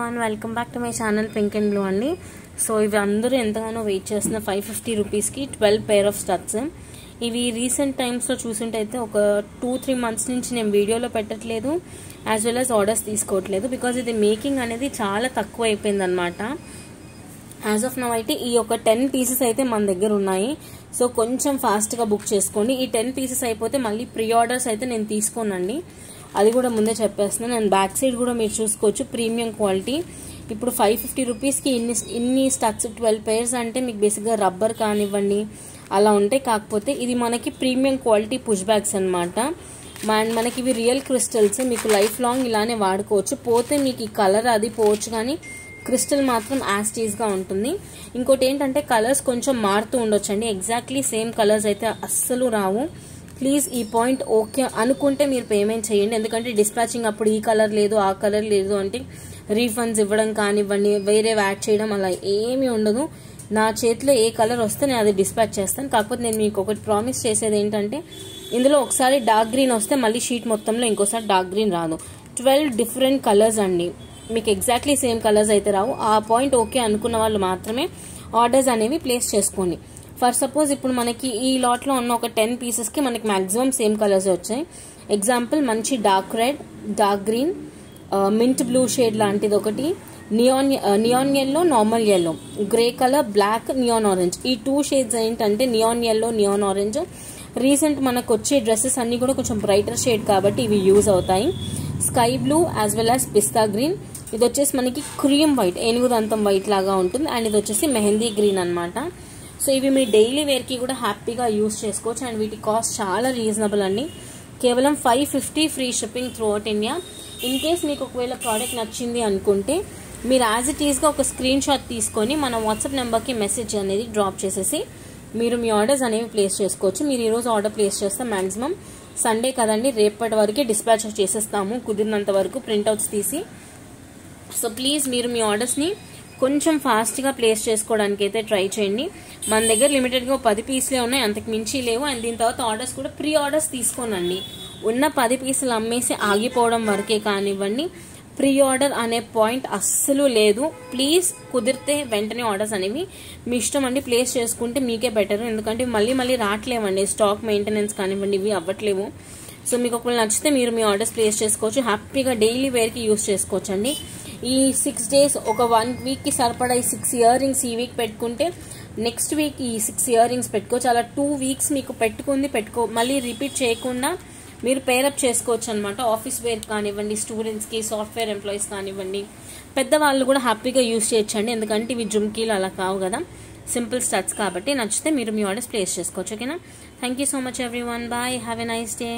And welcome back to my channel pink and blue అండి so ఇవి అందరూ ఎంతగానో వెయిట్ చేస్తున్న ఫైవ్ ఫిఫ్టీ రూపీస్కి ట్వెల్వ్ పేర్ ఆఫ్ స్టడ్స్ ఇవి రీసెంట్ టైమ్స్లో చూసుంటైతే ఒక టూ త్రీ మంత్స్ నుంచి నేను వీడియోలో పెట్టట్లేదు యాజ్ వెల్ యాజ్ ఆర్డర్స్ తీసుకోవట్లేదు బికాజ్ ఇది మేకింగ్ అనేది చాలా తక్కువ అయిపోయింది అనమాట యాజ్ ఆఫ్ నవ్ అయితే ఈ ఒక టెన్ పీసెస్ అయితే మన దగ్గర ఉన్నాయి. సో కొంచెం ఫాస్ట్గా బుక్ చేసుకోండి. ఈ టెన్ పీసెస్ అయిపోతే మళ్ళీ ప్రీ ఆర్డర్స్ అయితే నేను తీసుకోనండి. అది కూడా ముందే చెప్పేస్తున్నాను అండ్ బ్యాక్ సైడ్ కూడా మీరు చూసుకోవచ్చు. ప్రీమియం క్వాలిటీ ఇప్పుడు ఫైవ్ ఫిఫ్టీ రూపీస్కి ఇన్ని ఇన్ని స్టక్స్ ట్వెల్వ్ పేర్స్ అంటే మీకు బేసిక్గా రబ్బర్ కానివ్వండి అలా ఉంటాయి. కాకపోతే ఇది మనకి ప్రీమియం క్వాలిటీ పుష్ బ్యాగ్స్ అనమాట అండ్ మనకి ఇవి రియల్ క్రిస్టల్స్ మీకు లైఫ్ లాంగ్ ఇలానే వాడుకోవచ్చు. పోతే మీకు ఈ కలర్ అది పోవచ్చు కానీ క్రిస్టల్ మాత్రం యాస్టీజ్గా ఉంటుంది. ఇంకోటి ఏంటంటే కలర్స్ కొంచెం మారుతూ ఉండొచ్చండి. ఎగ్జాక్ట్లీ సేమ్ కలర్స్ అయితే అస్సలు రావు. ప్లీజ్ ఈ పాయింట్ ఓకే అనుకుంటే మీరు పేమెంట్ చేయండి. ఎందుకంటే డిస్పాచింగ్ అప్పుడు ఈ కలర్ లేదు ఆ కలర్ లేదు అంటే రీఫండ్స్ ఇవ్వడం కానివ్వండి వేరే యాడ్ చేయడం అలా ఏమీ ఉండదు. నా చేతిలో ఏ కలర్ వస్తే నేను అది డిస్పాచ్ చేస్తాను. కాకపోతే నేను మీకు ఒకటి ప్రామిస్ చేసేది ఏంటంటే ఇందులో ఒకసారి డార్క్ గ్రీన్ వస్తే మళ్ళీ షీట్ మొత్తంలో ఇంకోసారి డార్క్ గ్రీన్ రాదు. ట్వెల్వ్ డిఫరెంట్ కలర్స్ అండి. మీకు ఎగ్జాక్ట్లీ సేమ్ కలర్స్ అయితే రావు. ఆ పాయింట్ ఓకే అనుకున్న వాళ్ళు మాత్రమే ఆర్డర్స్ అనేవి ప్లేస్ చేసుకోండి. ఫర్ సపోజ్ ఇప్పుడు మనకి ఈ లాట్లో ఉన్న ఒక టెన్ పీసెస్కి మనకి మ్యాక్సిమం సేమ్ కలర్స్ వచ్చాయి. ఎగ్జాంపుల్ మంచి dark red dark green mint blue shade లాంటిది ఒకటి neon neon yellow normal yellow grey colour black neon orange ఈ టూ షేడ్స్ ఏంటంటే neon yellow neon orange recent మనకు వచ్చే డ్రెస్సెస్ అన్నీ కూడా కొంచెం బ్రైటర్ షేడ్ కాబట్టి ఇవి యూజ్ అవుతాయి. Sky blue as well as pista green ఇది వచ్చేసి మనకి క్రీమ్ వైట్ ఏనుగుదంతం వైట్ లాగా ఉంటుంది. అండ్ ఇది వచ్చేసి మెహందీ గ్రీన్ అనమాట సో ఇవి మీ డైలీ వేర్కి కూడా హ్యాపీగా యూస్ చేసుకోవచ్చు. అండ్ వీటి కాస్ట్ చాలా రీజనబుల్ అండి. కేవలం five fifty free shipping throughout India. In case మీకు ఒకవేళ ప్రోడక్ట్ నచ్చింది అనుకుంటే మీరు యాజ్ ఇట్ ఈస్గా ఒక స్క్రీన్ షాట్ తీసుకొని మన వాట్సాప్ నెంబర్కి మెసేజ్ అనేది డ్రాప్ చేసేసి మీరు మీ ఆర్డర్స్ అనేవి ప్లేస్ చేసుకోవచ్చు. మీరు ఈరోజు ఆర్డర్ ప్లేస్ చేస్తే మాక్సిమం సండే కదండి రేపటి వరకే డిస్పాచ్ చేసేస్తాము. కుదిరినంత వరకు ప్రింట్అవుట్స్ తీసి. సో ప్లీజ్ మీరు మీ ఆర్డర్స్ని కొంచెం ఫాస్ట్గా ప్లేస్ చేసుకోవడానికి అయితే ట్రై చేయండి. మన దగ్గర లిమిటెడ్గా పది పీసులే ఉన్నాయి అంతకు మించి లేవు. అండ్ దీని తర్వాత ఆర్డర్స్ కూడా ప్రీ ఆర్డర్స్ తీసుకోనండి. ఉన్న పది పీసులు అమ్మేసి ఆగిపోవడం వరకే కానివ్వండి. ప్రీ ఆర్డర్ అనే పాయింట్ అస్సలు లేదు. ప్లీజ్ కుదిరితే వెంటనే ఆర్డర్స్ అనేవి మీ ఇష్టం అండి ప్లేస్ చేసుకుంటే మీకే బెటర్ ఎందుకంటే మళ్ళీ మళ్ళీ రావట్లేవండి. స్టాక్ మెయింటెనెన్స్ కానివ్వండి ఇవి అవ్వట్లేవు. సో మీకు ఒకవేళ నచ్చితే మీరు మీ ఆర్డర్స్ ప్లేస్ చేసుకోవచ్చు. హ్యాపీగా డైలీ వేర్కి యూస్ చేసుకోవచ్చు అండి ఈ సిక్స్ డేస్ ఒక వన్ వీక్కి సరిపడా ఈ సిక్స్ ఇయర్ రింగ్స్ ఈ వీక్ పెట్టుకుంటే నెక్స్ట్ వీక్ ఈ సిక్స్ ఇయర్ రింగ్స్ పెట్టుకోవచ్చు అలా టూ వీక్స్ మీకు పెట్టుకుంది పెట్టుకో. మళ్ళీ రిపీట్ చేయకుండా మీరు పేరప్ చేసుకోవచ్చు అనమాట ఆఫీస్ వేర్ కానివ్వండి స్టూడెంట్స్కి సాఫ్ట్వేర్ ఎంప్లాయీస్ కానివ్వండి. పెద్దవాళ్ళు కూడా హ్యాపీగా యూస్ చేయొచ్చండి. ఎందుకంటే ఇవి జుమ్కీలు అలా కావు కదా. సింపుల్ స్టడ్స్ కాబట్టి నచ్చితే మీరు మీ ఆర్డర్స్ ప్లేస్ చేసుకోవచ్చు ఓకేనా? Thank you so much everyone bye have a nice day